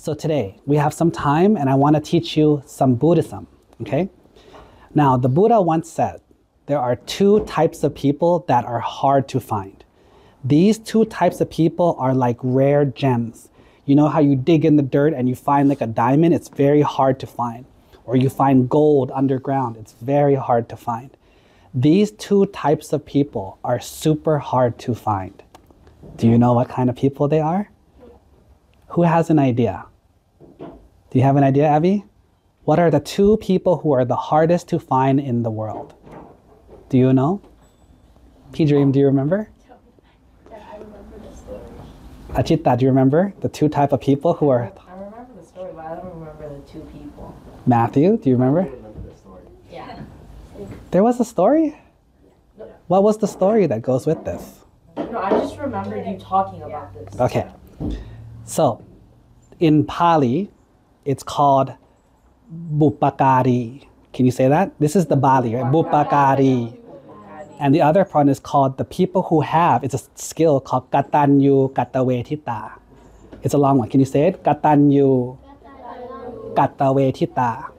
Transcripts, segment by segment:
So today we have some time and I want to teach you some Buddhism, okay? Now, the Buddha once said there are two types of people that are hard to find. These two types of people are like rare gems. You know how you dig in the dirt and you find like a diamond? It's very hard to find. Or you find gold underground, it's very hard to find. These two types of people are super hard to find. Do you know what kind of people they are? Who has an idea? Do you have an idea, Abby? What are the two people who are the hardest to find in the world? Do you know? P Dream, do you remember? Yeah, I remember the story. Achita, do you remember the two type of people who are I remember the story, but I don't remember the two people. Matthew? Do you remember? remember the story. Yeah. There was a story. What was the story that goes with this? No, I just remembered you talking about this. Okay. So, in Pali, it's called Bupakari. Can you say that? This is the Bali, right? Bupakari. And the other part is called the people who have, it's a skill called Katanyu Katavetita. It's a long one. Can you say it? Katanyu Katavetita.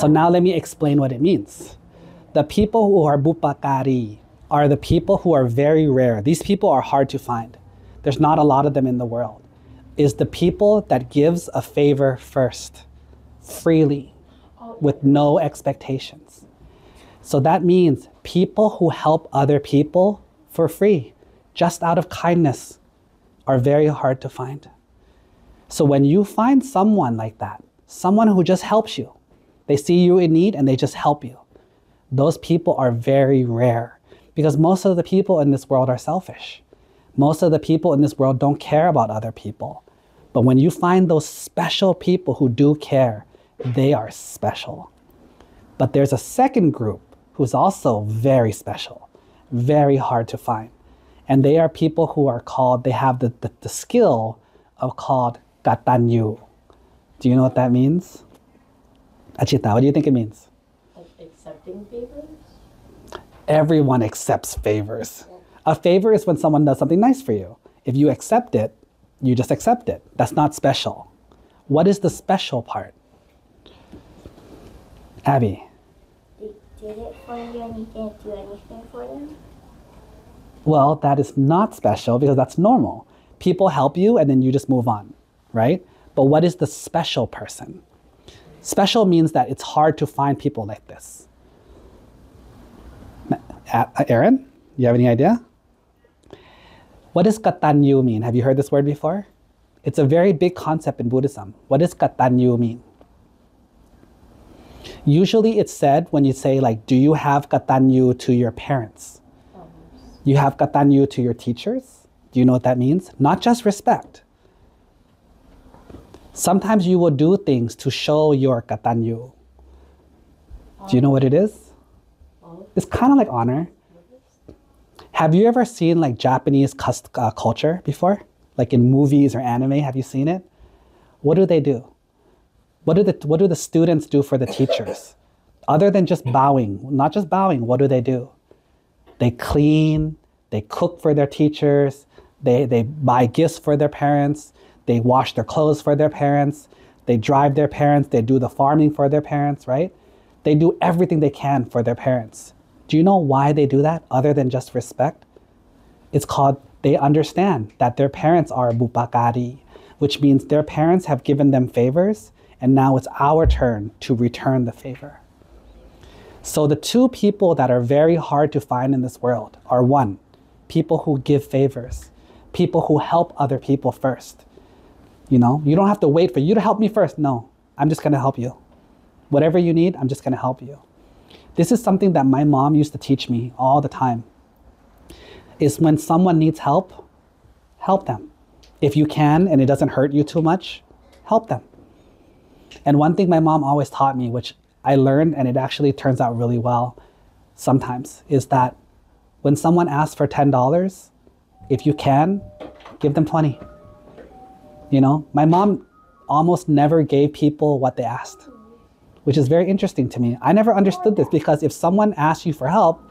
So now let me explain what it means. The people who are Bupakari are the people who are very rare. These people are hard to find. There's not a lot of them in the world. Is the people that gives a favor first, freely, with no expectations. So that means people who help other people for free, just out of kindness, are very hard to find. So when you find someone like that, someone who just helps you, they see you in need and they just help you. Those people are very rare because most of the people in this world are selfish. Most of the people in this world don't care about other people. But when you find those special people who do care, they are special. But there's a second group who's also very special, very hard to find. And they are people who are called, they have the, the, the skill of called katanyu. Do you know what that means? Achita, what do you think it means? Accepting favors? Everyone accepts favors. A favor is when someone does something nice for you. If you accept it, you just accept it. That's not special. What is the special part? Abby. They did it for you and you didn't do anything for them? Well, that is not special because that's normal. People help you and then you just move on, right? But what is the special person? Special means that it's hard to find people like this. Aaron, you have any idea? What does katanyu mean? Have you heard this word before? It's a very big concept in Buddhism. What does katanyu mean? Usually it's said when you say like, do you have katanyu to your parents? You have katanyu to your teachers? Do you know what that means? Not just respect. Sometimes you will do things to show your katanyu. Do you know what it is? It's kind of like honor. Have you ever seen like Japanese cus- uh, culture before? Like in movies or anime, have you seen it? What do they do? What do the what do the students do for the teachers? Other than just bowing, not just bowing, what do they do? They clean, they cook for their teachers, they, they buy gifts for their parents, they wash their clothes for their parents, they drive their parents, they do the farming for their parents, right? They do everything they can for their parents. Do you know why they do that other than just respect? It's called they understand that their parents are bupakari, which means their parents have given them favors and now it's our turn to return the favor. So the two people that are very hard to find in this world are one, people who give favors, people who help other people first. You know, you don't have to wait for you to help me first. No, I'm just going to help you. Whatever you need, I'm just going to help you. This is something that my mom used to teach me all the time. Is when someone needs help, help them. If you can and it doesn't hurt you too much, help them. And one thing my mom always taught me, which I learned and it actually turns out really well sometimes, is that when someone asks for $10, if you can, give them 20. You know, my mom almost never gave people what they asked, which is very interesting to me. I never understood this because if someone asks you for help,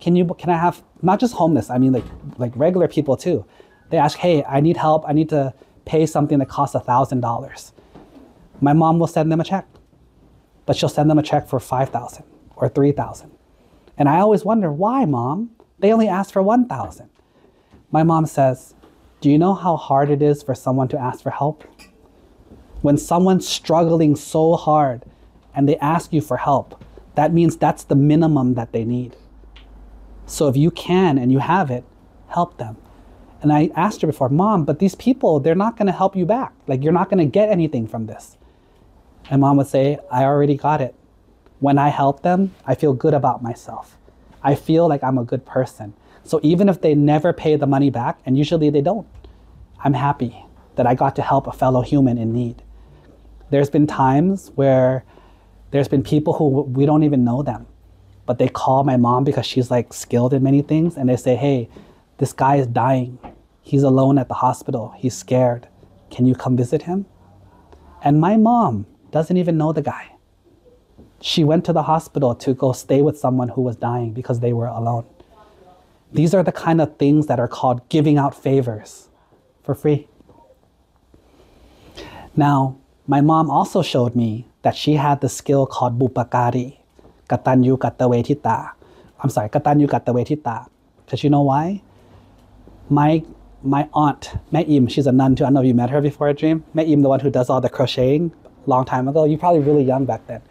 can you can I have not just homeless, I mean like like regular people too. They ask, "Hey, I need help. I need to pay something that costs $1,000. My mom will send them a check, but she'll send them a check for 5,000 or 3,000. And I always wonder, why, mom? They only asked for 1,000. My mom says, Do you know how hard it is for someone to ask for help? When someone's struggling so hard and they ask you for help, that means that's the minimum that they need. So if you can and you have it, help them. And I asked her before, Mom, but these people, they're not going to help you back. Like, you're not going to get anything from this. And mom would say, I already got it. When I help them, I feel good about myself. I feel like I'm a good person. So even if they never pay the money back, and usually they don't, I'm happy that I got to help a fellow human in need. There's been times where there's been people who we don't even know them, but they call my mom because she's like skilled in many things, and they say, Hey, this guy is dying. He's alone at the hospital. He's scared. Can you come visit him? And my mom doesn't even know the guy. She went to the hospital to go stay with someone who was dying because they were alone. These are the kind of things that are called giving out favors for free. Now, my mom also showed me that she had the skill called bupakari, katanyu katawetita. I'm sorry, katanyu katawetita. Because you know why? My my aunt, Im, she's a nun too. I don't know if you met her before a dream. Im, the one who does all the crocheting, long time ago. You're probably really young back then.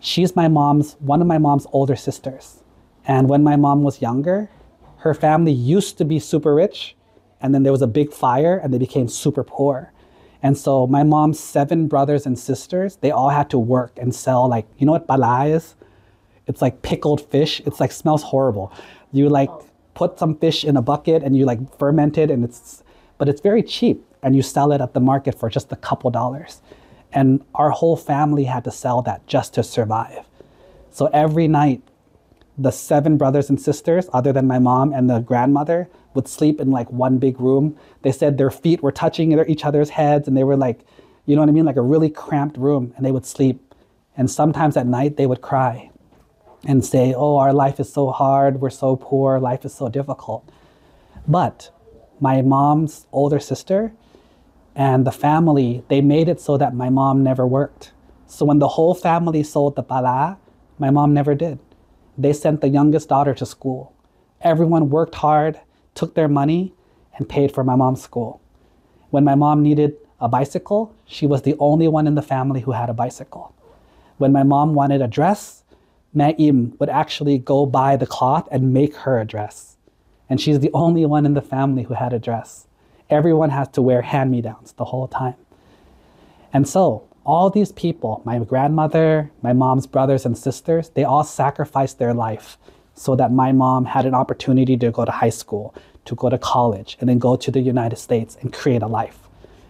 She's my mom's, one of my mom's older sisters. And when my mom was younger, her family used to be super rich. And then there was a big fire and they became super poor. And so my mom's seven brothers and sisters, they all had to work and sell like, you know what pala is? It's like pickled fish. It's like smells horrible. You like put some fish in a bucket and you like ferment it and it's, but it's very cheap and you sell it at the market for just a couple dollars. And our whole family had to sell that just to survive. So every night, the seven brothers and sisters, other than my mom and the grandmother, would sleep in like one big room. They said their feet were touching each other's heads and they were like, you know what I mean? Like a really cramped room and they would sleep. And sometimes at night they would cry and say, oh, our life is so hard. We're so poor. Life is so difficult. But my mom's older sister, and the family, they made it so that my mom never worked. So when the whole family sold the pala, my mom never did. They sent the youngest daughter to school. Everyone worked hard, took their money, and paid for my mom's school. When my mom needed a bicycle, she was the only one in the family who had a bicycle. When my mom wanted a dress, Im would actually go buy the cloth and make her a dress. And she's the only one in the family who had a dress everyone has to wear hand me downs the whole time. And so, all these people, my grandmother, my mom's brothers and sisters, they all sacrificed their life so that my mom had an opportunity to go to high school, to go to college, and then go to the United States and create a life.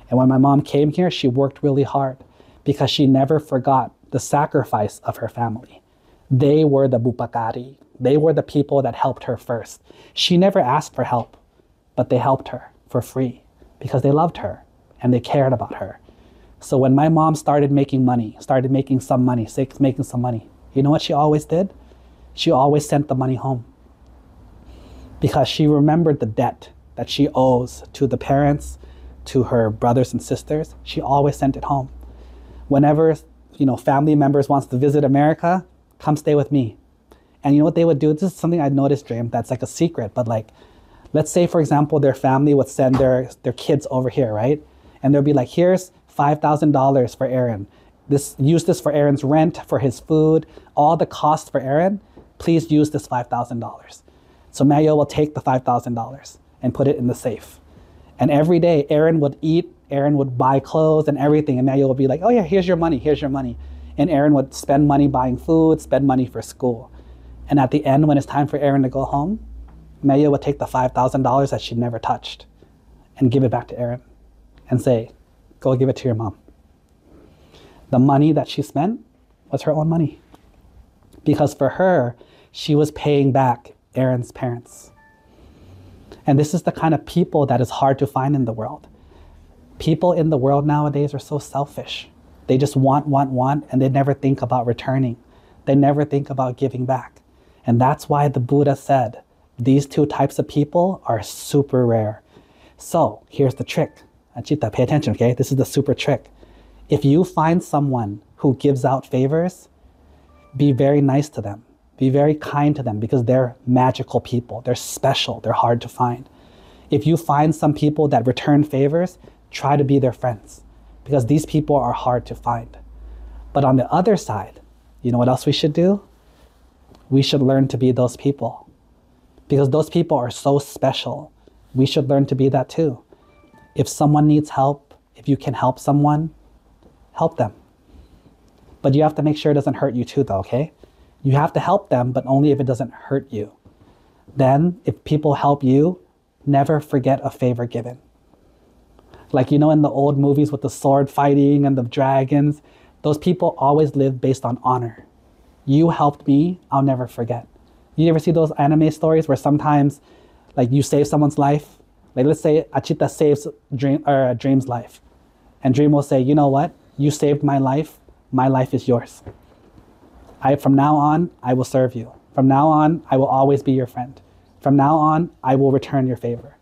And when my mom came here, she worked really hard because she never forgot the sacrifice of her family. They were the bupakari. They were the people that helped her first. She never asked for help, but they helped her for free because they loved her and they cared about her. So when my mom started making money, started making some money, making some money, you know what she always did? She always sent the money home because she remembered the debt that she owes to the parents, to her brothers and sisters. She always sent it home. Whenever, you know, family members wants to visit America, come stay with me. And you know what they would do? This is something I noticed, Dream, that's like a secret, but like Let's say, for example, their family would send their, their kids over here, right? And they'll be like, here's $5,000 for Aaron. This, use this for Aaron's rent, for his food, all the costs for Aaron. Please use this $5,000. So Mayo will take the $5,000 and put it in the safe. And every day, Aaron would eat, Aaron would buy clothes and everything. And Mayo would be like, oh yeah, here's your money, here's your money. And Aaron would spend money buying food, spend money for school. And at the end, when it's time for Aaron to go home, Maya would take the $5,000 that she never touched and give it back to Aaron and say, go give it to your mom. The money that she spent was her own money. Because for her, she was paying back Aaron's parents. And this is the kind of people that is hard to find in the world. People in the world nowadays are so selfish. They just want, want, want, and they never think about returning. They never think about giving back. And that's why the Buddha said, these two types of people are super rare. So here's the trick. Achita, pay attention, okay? This is the super trick. If you find someone who gives out favors, be very nice to them. Be very kind to them because they're magical people. They're special. They're hard to find. If you find some people that return favors, try to be their friends because these people are hard to find. But on the other side, you know what else we should do? We should learn to be those people because those people are so special. We should learn to be that too. If someone needs help, if you can help someone, help them. But you have to make sure it doesn't hurt you too, though, okay? You have to help them, but only if it doesn't hurt you. Then, if people help you, never forget a favor given. Like, you know, in the old movies with the sword fighting and the dragons, those people always live based on honor. You helped me, I'll never forget. You ever see those anime stories where sometimes, like, you save someone's life? Like, let's say Achita saves Dream, or uh, Dream's life. And Dream will say, you know what? You saved my life. My life is yours. I, from now on, I will serve you. From now on, I will always be your friend. From now on, I will return your favor.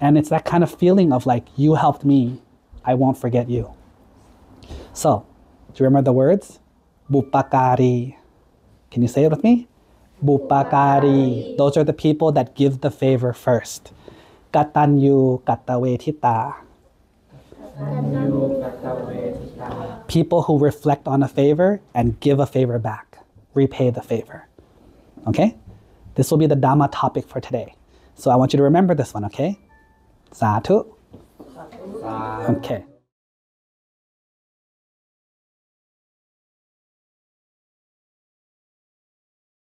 And it's that kind of feeling of like, you helped me, I won't forget you. So, do you remember the words? Bupakari. Can you say it with me? Bupakari. Those are the people that give the favor first. Katanyu katawetita. People who reflect on a favor and give a favor back, repay the favor. Okay? This will be the Dhamma topic for today. So I want you to remember this one, okay? Satu. Okay.